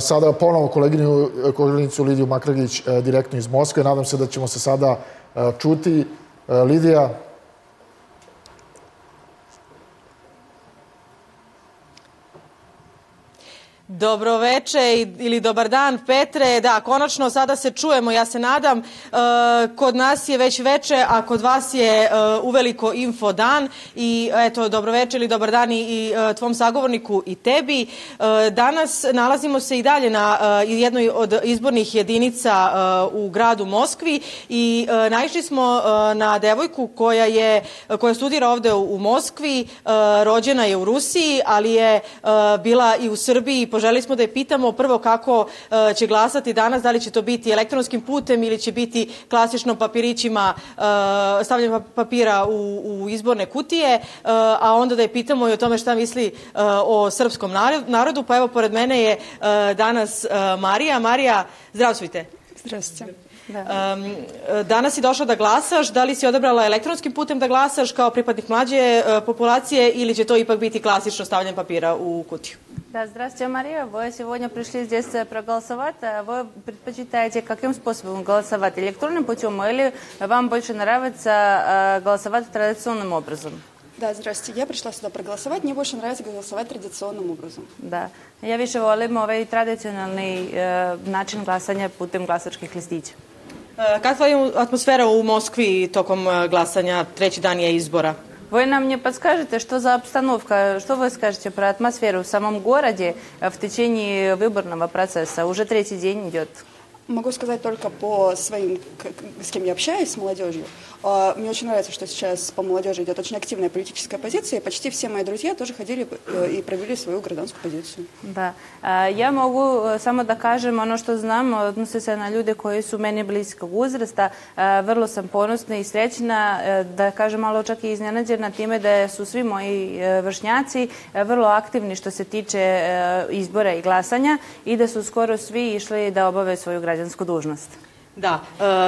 Sada ponovo koleginu, koleginicu Lidiju Makragić direktno iz Moskve. Nadam se da ćemo se sada čuti. Lidija, Dobroveče ili dobar dan Petre. Da, konačno sada se čujemo, ja se nadam. E, kod nas je već veče, a kod vas je e, uveliko info dan. I eto, dobroveče ili dobar dan i, i e, tvom sagovorniku i tebi. Danas nalazimo se i dalje na jednoj od izbornih jedinica u gradu Moskvi i naišli smo na devojku koja je koja studira ovde u Moskvi, rođena je u Rusiji, ali je bila i u Srbiji Želi smo da je pitamo prvo kako e, će glasati danas, da li će to biti elektronskim putem ili će biti klasično papirićima e, stavljanje papira u, u izborne kutije, e, a onda da je pitamo i o tome šta misli o srpskom narodu. Pa evo, pored mene je danas Marija. Marija, zdravstvujte. Zdravstvujte. Da. Um, danas si došla da glasaš, da li si odabrala elektronskim putem da glasaš kao pripadnik mlađe uh, populacije ili će to ipak biti klasično stavljanje papira u kutiju? Да, здравствуйте, Мария. Вы сегодня пришли здесь проголосовать. Вы предпочитаете каким способом голосовать? Электронным путем или вам больше нравится голосовать традиционным образом? Да, здравствуйте. Я пришла сюда проголосовать. Мне больше нравится голосовать традиционным образом. Да. Ja više volim ovaj tradicionalni uh, način glasanja putem glasačkih listića. Kakva je atmosfera u Moskvi tokom glasanja, treći dan je izbora? Вы нам не подскажете, что за обстановка, что вы скажете про атмосферу в самом городе в течение выборного процесса? Уже третий день идет. Могу сказать только по своим, с кем я общаюсь, с молодежью. А, мне очень нравится, что сейчас по молодежи идет очень активная политическая позиция, и почти все мои друзья тоже ходили э, и провели свою гражданскую позицию. Да. Mogu samo da kažem ono što znam, odnosi se na ljude koji su meni bliskog uzrasta. Vrlo sam ponosna i srećna, da kažem malo čak i iznenađena time da su svi moji vršnjaci vrlo aktivni što se tiče izbora i glasanja i da su skoro svi išli da obave svoju građansku Радянську должность. Da,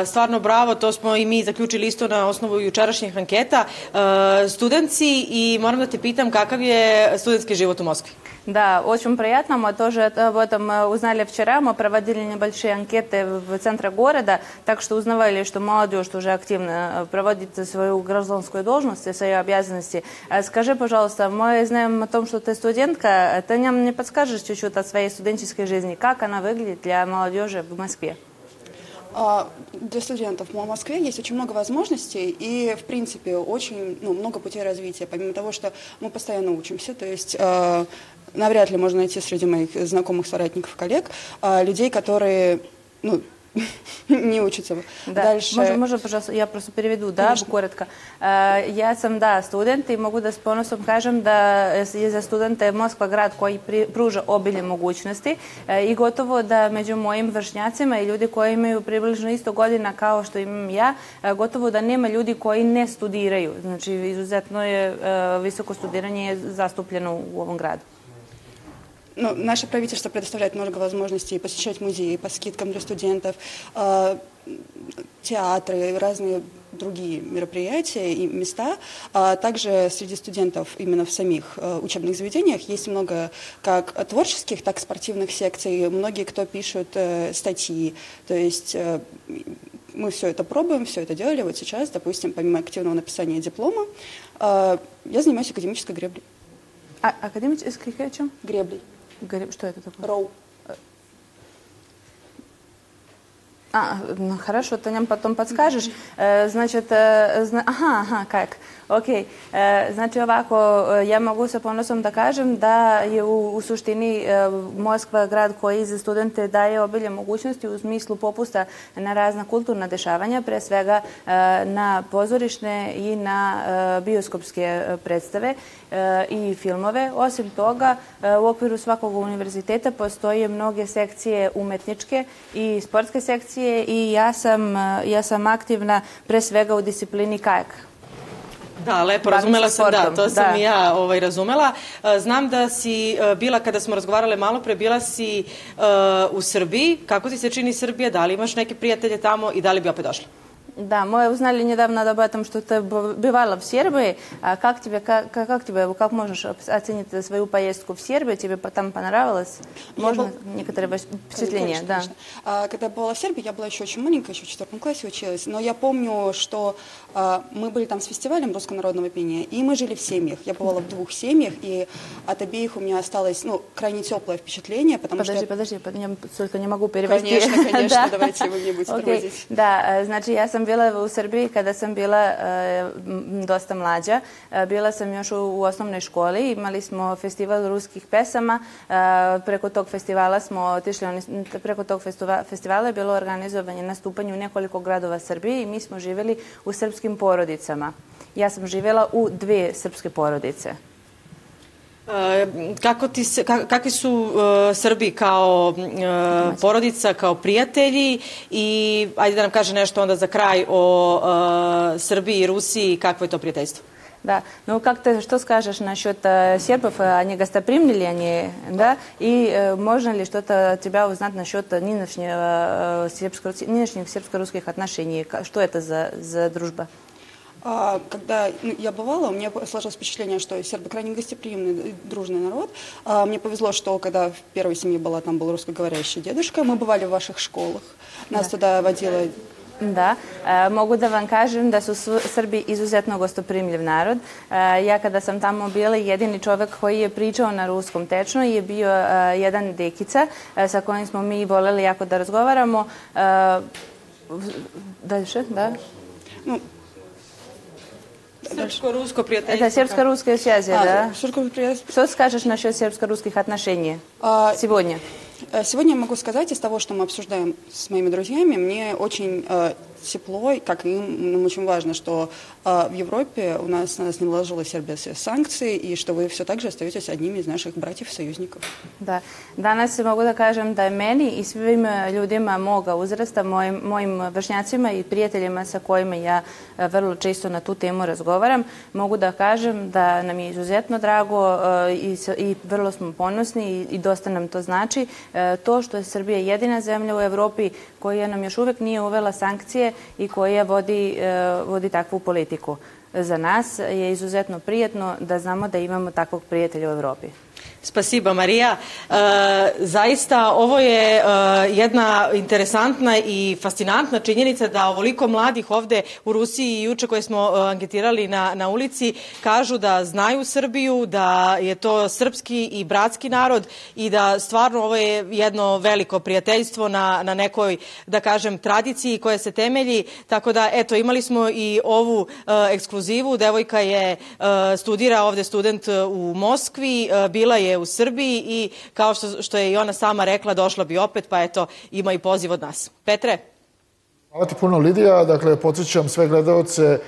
e, stvarno bravo, to smo i mi zaključili isto na osnovu jučerašnjih anketa. E, studenci i moram da te pitam kakav je studentski život u Moskvi? Да, очень приятно. Мы тоже об этом узнали вчера. Мы проводили небольшие анкеты в центре города, так что узнавали, что молодежь уже активно проводит свою гражданскую должность и свои обязанности. Скажи, пожалуйста, мы знаем о том, что ты студентка. Ты нам не подскажешь чуть-чуть о своей студенческой жизни? Как она выглядит для молодежи в Москве? А, для студентов. В Москве есть очень много возможностей и, в принципе, очень ну, много путей развития, помимо того, что мы постоянно учимся, то есть э, навряд ли можно найти среди моих знакомых соратников, коллег, э, людей, которые ну, не учатся. Да. Дальше... Može, može, пожалуйста, я просто переведу, да, Конечно. коротко. Ja sam, da, student i mogu da s ponosom kažem da je za studente Moskva grad koji pruža obilje mogućnosti i gotovo da među mojim vršnjacima i ljudi koji imaju približno isto godina kao što imam ja, gotovo da nema ljudi koji ne studiraju. Znači, izuzetno je visoko studiranje zastupljeno u ovom gradu. Ну, наше правительство предоставляет много возможностей посещать музеи по скидкам для студентов, э, театры, разные другие мероприятия и места. А также среди студентов именно в самих э, учебных заведениях есть много как творческих, так и спортивных секций. Многие, кто пишут э, статьи. То есть э, мы все это пробуем, все это делали. Вот сейчас, допустим, помимо активного написания диплома, я занимаюсь академической греблей. А, академической о чем? Греблей. Что это такое? Роу. А, ну хорошо, ты нам потом подскажешь. Значит, ага, ага, как? Ok, e, znači ovako, ja mogu sa ponosom da kažem da je u, suštini e, Moskva grad koji za studente daje obilje mogućnosti u smislu popusta na razna kulturna dešavanja, pre svega e, na pozorišne i na bioskopske predstave i filmove. Osim toga, u okviru svakog univerziteta postoje mnoge sekcije umetničke i sportske sekcije i ja sam, ja sam aktivna pre svega u disciplini kajaka. Da, lepo, razumela sam, da, to sam da. i ja ovaj, razumela. E, znam da si e, bila, kada smo razgovarale malo pre, bila si uh, u Srbiji. Kako ti se čini Srbija? Da li imaš neke prijatelje tamo i da li bi opet došla? Да, мы узнали недавно об этом, что ты бывала в Сербии. А как тебе, как, как тебе, как можешь оценить свою поездку в Сербию? Тебе там понравилось? Я Можно был- некоторые впечатления? Конечно, да. конечно. А, Когда я была в Сербии, я была еще очень маленькая, еще в четвертом классе училась, но я помню, что а, мы были там с фестивалем русского народного пения, и мы жили в семьях. Я бывала в двух семьях, и от обеих у меня осталось ну, крайне теплое впечатление, потому Подожди, что... подожди, под- я только не могу перевести. Конечно, конечно, Да. давайте вы мне будете переводить. Da, e, znači ja bila u Srbiji kada sam bila e, dosta mlađa. E, Bila sam još u, osnovnoj školi, imali smo festival ruskih pesama. E, Preko tog festivala smo otišli, oni- preko tog festiva- festivala je bilo organizovanje nastupanje u nekoliko gradova Srbije i mi smo živjeli u srpskim porodicama. Ja sam živjela u dve srpske porodice. Kako ti se, ka- kakvi su e, Srbi kao e, porodica, kao prijatelji i ajde da nam kaže nešto onda za kraj o e, Srbiji i Rusiji, kakvo je to prijateljstvo? Да, ну как ты, что скажешь насчет э, сербов? Они гостеприимны ли они, да? И э, можно ли что-то от тебя узнать насчет нынешнего, э, сербско- нынешних сербско-русских отношений? Что это за, за дружба? А, Когда ну, я бывала, у меня сложилось впечатление, что сербы крайне гостеприимный, и дружный народ. А, Мне повезло, что когда в первой семье была, там был русскоговорящий дедушка, мы бывали в ваших школах. Нас туда водила Da, e, mogu da vam kažem da su Srbi izuzetno gostoprimljiv narod. E, ja kada sam tamo bila, jedini čovek koji je pričao na ruskom tečno je bio e, jedan dekica sa kojim smo mi voleli jako da razgovaramo. Da? Srpsko-rusko prijateljstvo. Это сербско-русская связь, а, да? Что скажешь насчет сербско-русских отношений А, сегодня? Э, Сегодня я могу сказать, из того, что мы обсуждаем с моими друзьями, мне очень э, тепло, и, как и нам очень важно, что э, в Европе у нас на нас не наложила Сербия с- санкции, и что вы все так же остаетесь одними из наших братьев-союзников. Da kažem da je meni i svim e, ljudima moga uzrasta, mojim, mojim vršnjacima i prijateljima sa kojima ja e, vrlo često razgovaram, mogu da kažem da nam je izuzetno drago e, i, s- i vrlo ponosni i, i dosta nam to znači. E, To što je Srbija jedina zemlja u Evropi koja nam još uvek nije uvela sankcije i koja vodi, e, vodi takvu politiku. Za nas je izuzetno prijetno da znamo da imamo takvog prijatelja u Evropi. Spasiba Marija. E, zaista ovo je e, jedna interesantna i fascinantna činjenica da ovoliko mladih ovde u Rusiji i juče koje smo e, anketirali na, na ulici kažu da znaju Srbiju, da je to srpski i bratski narod i da stvarno ovo je jedno veliko prijateljstvo na, na nekoj, da kažem, tradiciji koja se temelji. Tako da, eto, imali smo i ovu e, ekskluzivu. Devojka je e, studira ovde student e, u Moskvi, e, bila je u Srbiji i kao što, što je i ona sama rekla, došla bi opet, pa eto, ima i poziv od nas. Petre? Hvala ti puno, Lidija. Dakle, podsjećam sve gledalce, e,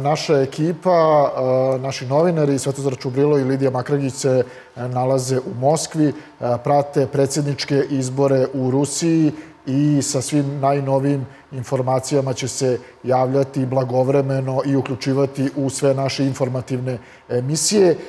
naša ekipa, e, naši novinari, Svetozar Čubrilo i Lidija Makragić se e, nalaze u Moskvi, prate predsjedničke izbore u Rusiji i sa svim najnovijim informacijama će se javljati blagovremeno i uključivati u sve naše informativne emisije.